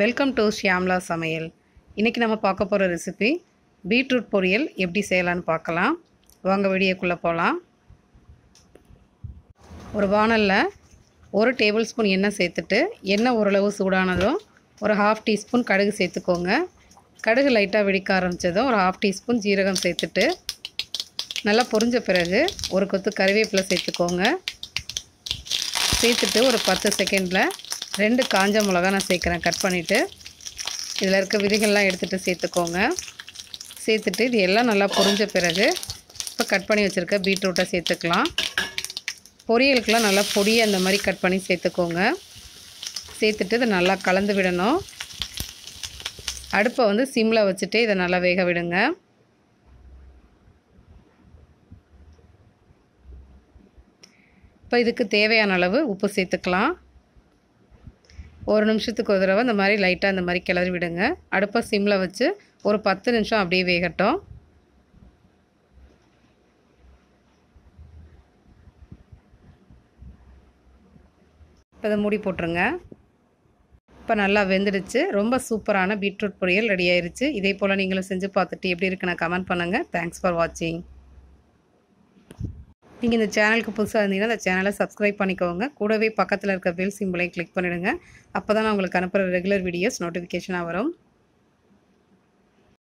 Welcome to Shyamala சமையல். இன்றைக்கி நம்ம பார்க்க போகிற ரெசிபி பீட்ரூட் பொரியல் எப்படி செய்யலான்னு பார்க்கலாம். வாங்க வெடியக்குள்ளே போகலாம் ஒரு வானலில் ஒரு டேபிள் ஸ்பூன் எண்ணெய் சேர்த்துட்டு எண்ணெய் ஓரளவு சூடானதும் ஒரு ஹாஃப் டீஸ்பூன் கடுகு சேர்த்துக்கோங்க. கடுகு லைட்டாக வெடிக்க ஆரம்பித்ததும் ஒரு ஹாஃப் டீஸ்பூன் ஜீரகம் சேர்த்துட்டு நல்லா பொரிஞ்ச பிறகு ஒரு கொத்து கறிவேப்பிலை சேர்த்துக்கோங்க. சேர்த்துட்டு ஒரு பத்து செகண்டில் ரெண்டு காஞ்ச மிளகா நான் சேர்க்குறேன். கட் பண்ணிவிட்டு இதில் இருக்க விதைகள்லாம் எடுத்துகிட்டு சேர்த்துக்கோங்க. சேர்த்துட்டு இது எல்லாம் நல்லா பொரிஞ்ச பிறகு இப்போ கட் பண்ணி வச்சுருக்க பீட்ரூட்டை சேர்த்துக்கலாம். பொரியலுக்கெலாம் நல்லா பொடியை அந்த மாதிரி கட் பண்ணி சேர்த்துக்கோங்க. சேர்த்துட்டு இதை நல்லா கலந்து விடணும். அடுப்பை வந்து சிம்மில் வச்சுட்டு இதை நல்லா வேக விடுங்க. இப்போ இதுக்கு தேவையான அளவு உப்பு சேர்த்துக்கலாம். ஒரு நிமிஷத்துக்கு ஒரு தடவை இந்த மாதிரி லைட்டாக இந்த மாதிரி கிளறி விடுங்க. அடுப்பை சிம்மில் வச்சு ஒரு பத்து நிமிஷம் அப்படியே வேகட்டும். இப்போ இதை மூடி போட்டுருங்க. இப்போ நல்லா வெந்துடுச்சு. ரொம்ப சூப்பரான பீட்ரூட் பொரியல் ரெடி ஆயிருச்சு. இதே போல் நீங்களும் செஞ்சு பார்த்துட்டு எப்படி இருக்குன்னு கமெண்ட் பண்ணுங்கள் தேங்க்ஸ் ஃபார் வாட்சிங் நீங்கள் இந்த சேனலுக்கு புதுசாக இருந்தீங்கன்னா இந்த சேனலை சப்ஸ்கிரைப் பண்ணிக்கோங்க. கூடவே பக்கத்தில் இருக்க பெல் சிம்பிளையும் கிளிக் பண்ணிவிடுங்க அப்போ தான் நான் உங்களுக்கு அனுப்புகிற ரெகுலர் வீடியோஸ் நோட்டிஃபிகேஷனாக வரும்.